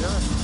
Yeah.